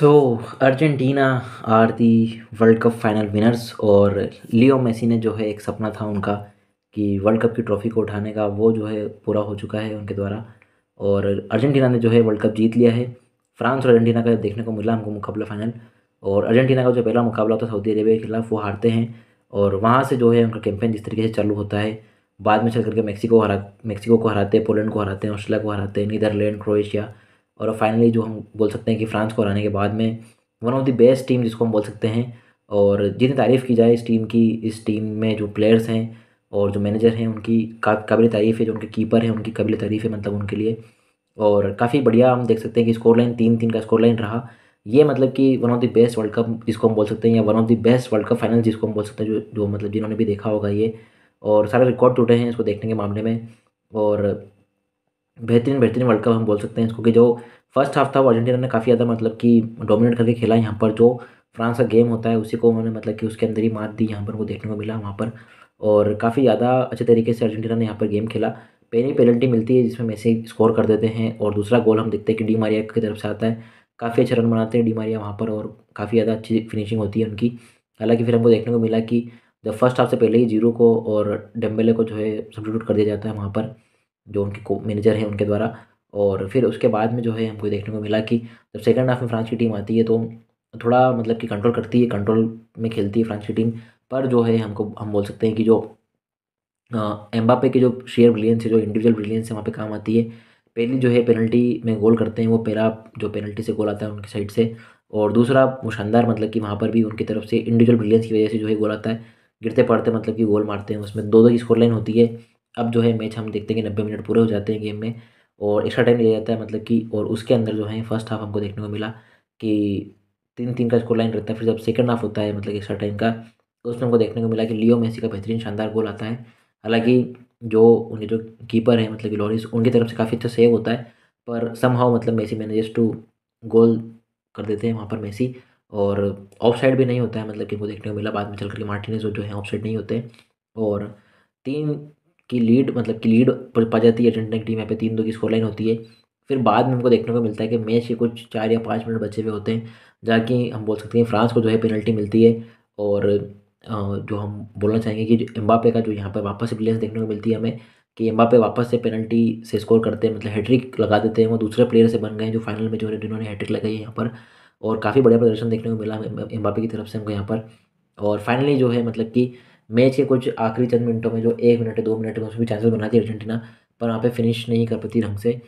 तो Argentina are the world cup final winners और Leo Messi ने जो है एक सपना था उनका कि वर्ल्ड कप की ट्रॉफ़ी को उठाने का, वो जो है पूरा हो चुका है उनके द्वारा और अर्जेंटीना ने जो है वर्ल्ड कप जीत लिया है। फ्रांस और अर्जेंटीना का देखने को मिला हमको मुकाबला फाइनल और अर्जेंटीना का जो पहला मुकाबला होता सऊदी अरेबिया के खिलाफ, वो हारते हैं और वहाँ से जो है उनका कैंपेन जिस तरीके से चालू होता है, बाद में चल करके मैक्सिको हरा मैक्सिको को हराते हैं पोलैंड को हराते हैं ऑस्ट्रेलिया को हराते हैं नीदरलैंड क्रोएशिया और फाइनली जो हम बोल सकते हैं कि फ्रांस को हराने के बाद में one of the best team जिसको हम बोल सकते हैं और जितनी तारीफ़ की जाए इस टीम की, इस टीम में जो प्लेयर्स हैं और जो मैनेजर हैं, उनकी काबिल तारीफ़ है, जो उनके कीपर हैं, उनकी काबिल तारीफ़ है मतलब उनके लिए। और काफ़ी बढ़िया हम देख सकते हैं कि स्कोर लाइन तीन तीन का स्कोर लाइन रहा। ये मतलब कि one of the best world cup जिसको हम बोल सकते हैं या one of the best world cup final जिसको हम बोल सकते हैं, जो जो मतलब जिन्होंने भी देखा होगा ये। और सारे रिकॉर्ड टूटे हैं इसको देखने के मामले में। और बेहतरीन बेहतरीन वर्ल्ड कप हम बोल सकते हैं इसको कि जो फ़र्स्ट हाफ़ था वो अर्जेंटीना ने काफ़ी ज़्यादा मतलब कि डोमिनेट करके खेला यहाँ पर, जो फ्रांस का गेम होता है उसी को उन्होंने मतलब कि उसके अंदर ही मात दी, यहाँ पर वो देखने को मिला वहाँ पर। और काफ़ी ज़्यादा अच्छे तरीके से अर्जेंटीना ने यहाँ पर गेम खेला। पहली पेनल्टी मिलती है जिसमें मैसी स्कोर कर देते हैं और दूसरा गोल हम देखते हैं कि डी मारिया की तरफ़ से आता है। काफ़ी अच्छे रन बनाते हैं डी मारिया वहाँ पर और काफ़ी ज़्यादा अच्छी फिनिशिंग होती है उनकी। हालाँकि फिर हमको देखने को मिला कि जब फ़र्स्ट हाफ़ से पहले ही ज़ीरो को और डेम्बेले को जो है सब्सिट्यूट कर दिया जाता है वहाँ पर। जो उनके को मैनेजर हैं उनके द्वारा। और फिर उसके बाद में जो है हमको देखने को मिला कि जब सेकंड हाफ़ में फ्रांस की टीम आती है तो थोड़ा मतलब कि कंट्रोल करती है कंट्रोल में खेलती है फ्रांस की टीम पर जो है हमको, हम बोल सकते हैं कि जो एम्बापे के जो शेयर ब्रिलियंस है, जो इंडिविजुअल ब्रिलियंस है वहाँ पे काम आती है, पहली जो है पेनल्टी में गोल करते हैं, वो पहला जो पेनल्टी से गोल आता है उनकी साइड से। और दूसरा वो शानदार मतलब कि वहाँ पर भी उनकी तरफ़ से इंडिविजुअल ब्रिलियंस की वजह से जो है गोल आता है, गिरते पड़ते मतलब कि गोल मारते हैं उसमें। दो दो की स्कोर लाइन होती है अब जो है मैच हम देखते हैं कि नब्बे मिनट पूरे हो जाते हैं गेम में और एक्स्ट्रा टाइम लिया जाता है मतलब कि और उसके अंदर जो है फ़र्स्ट हाफ़ हमको देखने को मिला कि तीन तीन का स्कोर लाइन रहता है, फिर जब सेकंड हाफ़ होता है मतलब एक्स्ट्रा टाइम का तो उसमें हमको देखने को मिला कि लियो मेसी का बेहतरीन शानदार गोल आता है। हालाँकि जो उनके जो कीपर है मतलब कि लॉरिस, उनकी तरफ़ से काफ़ी अच्छा सेव होता है, पर सम मतलब मेसी मैनेजेस टू गोल कर देते हैं वहाँ पर मेसी और ऑफ़ साइड भी नहीं होता है मतलब कि उनको देखने को मिला, बाद में चल करके मार्टिनेज जो है ऑफ़ साइड नहीं होते और तीन की लीड मतलब की लीड पा जाती है अर्जेंटीना की टीम यहाँ पे तीन दो की स्कोर लाइन होती है। फिर बाद में हमको देखने को मिलता है कि मैच के कुछ चार या पाँच मिनट बचे हुए होते हैं, जाकि हम बोल सकते हैं फ्रांस को जो है पेनल्टी मिलती है। और जो हम बोलना चाहेंगे कि एम्बापे का जो यहाँ पर वापस प्लेयर्स देखने को मिलती है हमें, कि एम्बापे वापस से पेनल्टी से स्कोर करते हैं मतलब हैट्रिक लगा देते हैं, वो दूसरे प्लेयर से बन गए हैं जो फाइनल में जो है जिन्होंने हैट्रिक लगाई है यहाँ पर। और काफ़ी बढ़िया प्रदर्शन देखने को मिला एम्बापे की तरफ़ से हमको यहाँ पर। और फाइनली जो है मतलब कि मैच के कुछ आखिरी चंद मिनटों में जो एक मिनट दो मिनट में उसमें भी चांसेस बनाती है अर्जेंटीना पर वहाँ पे फिनिश नहीं कर पाती ढंग से।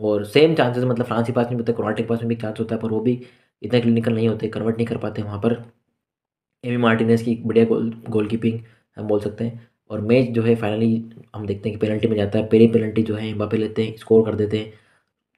और सेम चांसेस मतलब फ्रांस के पास में होता है क्रोनाटिक के पास में भी चांस होता है, पर वो भी इतना क्लिनिकल नहीं होते कन्वर्ट नहीं कर पाते वहाँ पर। एमी मार्टिनेस की बढ़िया गोल गोल कीपिंग हम बोल सकते हैं। और मैच जो है फाइनली हम देखते हैं कि पेनल्टी में जाता है। पहली पेनल्टी जो है बापे लेते हैं स्कोर कर देते हैं।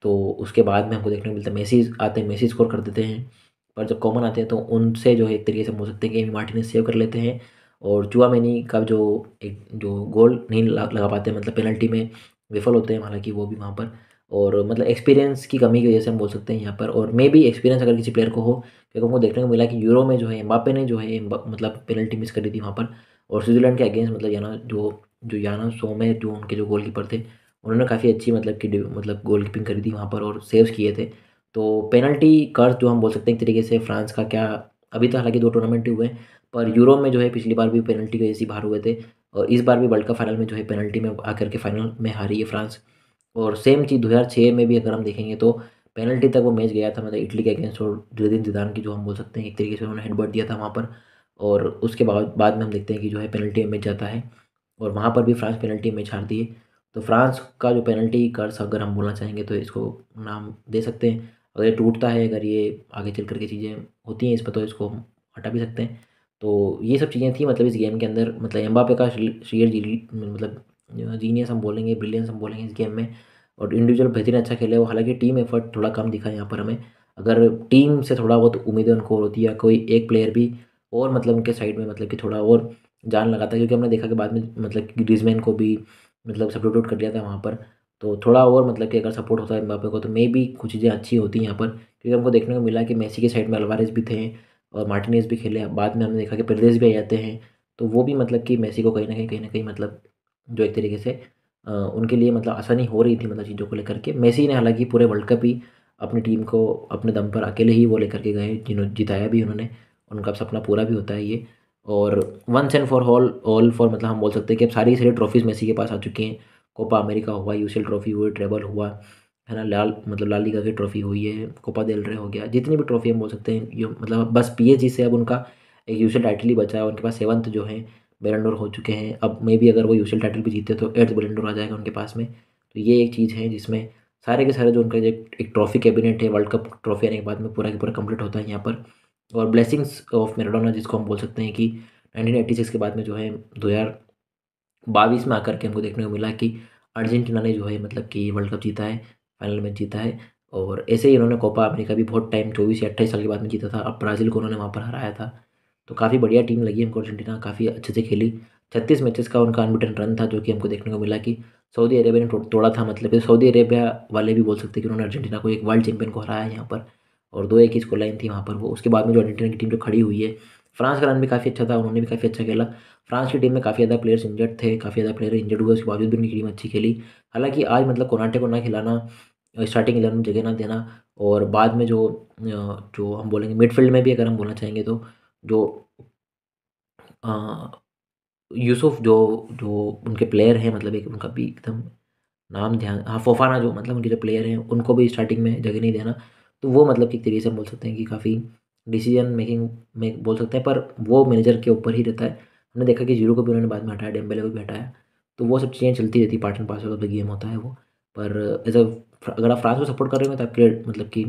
तो उसके बाद में हमको देखने को मिलता है मैसी आते हैं मैसी स्कोर कर देते हैं। पर जब कॉमन आते हैं तो उनसे जो है एक तरीके से हम बोल सकते हैं कि एमी मार्टिनेस सेव कर लेते हैं। और चुआमेनी का जो एक, जो गोल नहीं लगा पाते मतलब पेनल्टी में विफल होते हैं, हालाँकि वो भी वहाँ पर। और मतलब एक्सपीरियंस की कमी की वजह से हम बोल सकते हैं यहाँ पर। और मे भी एक्सपीरियंस अगर किसी प्लेयर को हो, क्योंकि हमको देखने को मिला कि यूरो में जो है एम्बापे ने जो है मतलब पेनल्टी मिस करी थी वहाँ पर। और स्विट्ज़रलैंड के अगेंस्ट मतलब याना, जो जो याना सो में जो उनके जो गोल कीपर थे, उन्होंने काफ़ी अच्छी मतलब कि मतलब गोल कीपिंग करी थी वहाँ पर और सेव्स किए थे। तो पेनल्टी कर्ज जो हम बोल सकते हैं एक तरीके से, फ्रांस का क्या, अभी तो हालाँकि दो टूर्नामेंट हुए हैं पर यूरोप में जो है पिछली बार भी पेनल्टी की वजह से बाहर हुए थे और इस बार भी वर्ल्ड कप फाइनल में जो है पेनल्टी में आकर के फाइनल में हारी है फ्रांस। और सेम चीज़ दो हज़ार छः में भी अगर हम देखेंगे तो पेनल्टी तक वो मैच गया था मतलब इटली के अगेंस्ट और दिन जिदान की जो हम बोल सकते हैं, एक तरीके से उन्होंने हेडबर्ट दिया था वहाँ पर। और उसके बाद बाद में हम देखते हैं कि जो है पेनल्टी मैच जाता है और वहाँ पर भी फ्रांस पेनल्टी मैच हार दिए तो फ्रांस का जो पेनल्टी कर्स अगर हम बोलना चाहेंगे तो इसको नाम दे सकते हैं। अगर ये टूटता है, अगर ये आगे चल करके चीज़ें होती हैं इस पर तो इसको हटा भी सकते हैं। तो ये सब चीज़ें थी मतलब इस गेम के अंदर मतलब एम्बापे का शेयर मतलब जीनियस हम बोलेंगे ब्रिलियंस हम बोलेंगे इस गेम में, और इंडिविजुअल बेहतरीन अच्छा खेले वो हालाँकि टीम एफर्ट थोड़ा कम दिखा यहाँ पर हमें। अगर टीम से थोड़ा बहुत उम्मीदें उनको होती है कोई एक प्लेयर भी, और मतलब उनके साइड में मतलब कि थोड़ा और जान लगाता, क्योंकि हमने देखा कि बाद में मतलब ग्रीजमैन को भी मतलब सपोर्ट कर दिया था वहाँ पर। तो थोड़ा और मतलब कि अगर सपोर्ट होता है एम्बापे को तो मे भी कुछ चीज़ें अच्छी होती हैं यहाँ पर। क्योंकि हमको देखने को मिला कि मेसी के साइड में अलवारेज भी थे और मार्टिनेज भी खेले, बाद में हमने देखा कि प्रदेश भी आ जाते हैं तो वो भी मतलब कि मेसी को कहीं ना कहीं कहीं ना कहीं मतलब जो एक तरीके से उनके लिए मतलब आसानी हो रही थी मतलब चीज़ों को लेकर के। मेसी ने हालाँकि पूरे वर्ल्ड कप ही अपनी टीम को अपने दम पर अकेले ही वो लेकर के गए जिन्होंने जिताया भी उन्होंने, उनका सपना पूरा भी होता है ये। और once and for all all for मतलब हम बोल सकते हैं कि अब सारी सारी ट्रॉफीज़ मेसी के पास आ चुकी हैं। कोपा अमेरिका हुआ यूसीएल ट्रॉफी हुई ट्रेबल हुआ है ना, लाल मतलब लाल लीगा की ट्रॉफी हुई है, कोपा दिल रे हो गया। जितनी भी ट्रॉफी हम बोल सकते हैं, ये मतलब बस पी से अब उनका एक यूसीएल टाइटल ही बचा है, उनके पास सेवंथ जो है बेलेंडोर हो चुके हैं। अब मे भी अगर वो यूसीएल टाइटल भी जीते तो एट्थ बेलेंडोर आ जाएगा उनके पास में। तो ये एक चीज़ है जिसमें सारे के सारे जो उनका एक ट्रॉफी कैबिनेट है वर्ल्ड कप ट्रॉफी आने के बाद में पूरा के पूरा कंप्लीट होता है यहाँ पर। और ब्लेसिंग्स ऑफ़ मेराडोना जिसको हम बोल सकते हैं कि 1986 के बाद में जो है 2022 में आकर के हमको देखने को मिला कि अर्जेंटीना ने जो है मतलब कि वर्ल्ड कप जीता है। फाइनल मैच जीता है। और ऐसे ही इन्होंने कोपा अमेरिका भी बहुत टाइम चौबीस या अट्ठाईस साल के बाद में जीता था। अब ब्राज़ील को उन्होंने वहाँ पर हराया था। तो काफ़ी बढ़िया टीम लगी हमको अर्जेंटीना, काफ़ी अच्छे से खेली। छत्तीस मैचेस का उनका अनबिटन रन था, जो कि हमको देखने को मिला कि सऊदी अरेबिया ने तोड़ा था मतलब सऊदी अरेबिया वाले भी बोल सकते कि उन्होंने अर्जेंटीना को एक वर्ल्ड चैंपियन को हराया यहाँ पर। और दो एक ही स्कोर लाइन थी वहाँ पर वो। उसके बाद में जो अर्जेंटीना की टीम जो खड़ी हुई है फ्रांस का रन भी काफ़ी अच्छा था, उन्होंने भी काफ़ी अच्छा खेला। फ्रांस की टीम में काफ़ी ज़्यादा प्लेयर्स इंजर्ड थे, काफ़ी ज़्यादा प्लेयर इंजर्ड हुए, उसके बावजूद भी उनकी टीम अच्छी खेली। हालाँकि आज मतलब कोनाटे को ना खिलाना स्टार्टिंग इलेवन में जगह ना देना और बाद में जो जो हम बोलेंगे मिडफील्ड में भी अगर हम बोलना चाहेंगे तो जो यूसुफ जो जो उनके प्लेयर हैं मतलब एक उनका भी एकदम नाम ध्यान हाँ फोफाना जो मतलब उनके जो प्लेयर हैं, उनको भी स्टार्टिंग में जगह नहीं देना। तो वो मतलब कि तरीके से हम बोल सकते हैं कि काफ़ी डिसीज़न मेकिंग में बोल सकते हैं, पर वो मैनेजर के ऊपर ही रहता है। हमने देखा कि ज़ीरो को भी उन्होंने बाद में हटाया डेम्बेले को भी हटाया। तो वो सब चीज़ें चलती रहती part and parcel of the game होता है वो। पर एज अ अगर आप फ्रांस को सपोर्ट कर रहे हो तो आपके मतलब कि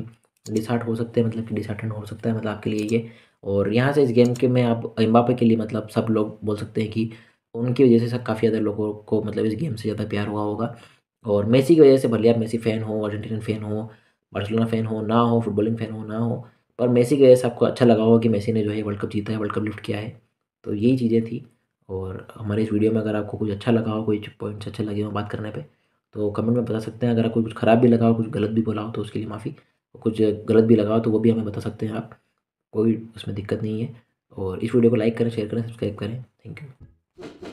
डिसहार्ट हो सकते हैं मतलब कि डिसहार्टेंड हो सकता है मतलब आपके लिए ये। और यहाँ से इस गेम के में आप एम्बापे के लिए मतलब सब लोग बोल सकते हैं कि उनकी वजह से सब काफ़ी ज़्यादा लोगों को मतलब इस गेम से ज़्यादा प्यार हुआ होगा। और मेसी की वजह से भले आप मेसी फ़ैन हो अर्जेंटीन फ़ैन हो, बार्सिलोना फ़ैन हो, ना हो फुटबॉलिंग फ़ैन हो, ना हो पर मेसी की वजह से आपको अच्छा लगा होगा कि मेसी ने जो है वर्ल्ड कप जीता है, वर्ल्ड कप लिफ्ट किया है। तो यही चीज़ें थी और हमारे इस वीडियो में अगर आपको कुछ अच्छा लगा हो, कोई पॉइंट्स अच्छे लगे हो बात करने पे तो कमेंट में बता सकते हैं। अगर आपको कुछ ख़राब भी लगा हो, कुछ गलत भी बोला हो तो उसके लिए माफ़ी। कुछ गलत भी लगा हो तो वो भी हमें बता सकते हैं आप। कोई उसमें दिक्कत नहीं है। और इस वीडियो को लाइक करें शेयर करें सब्सक्राइब करें। Thank you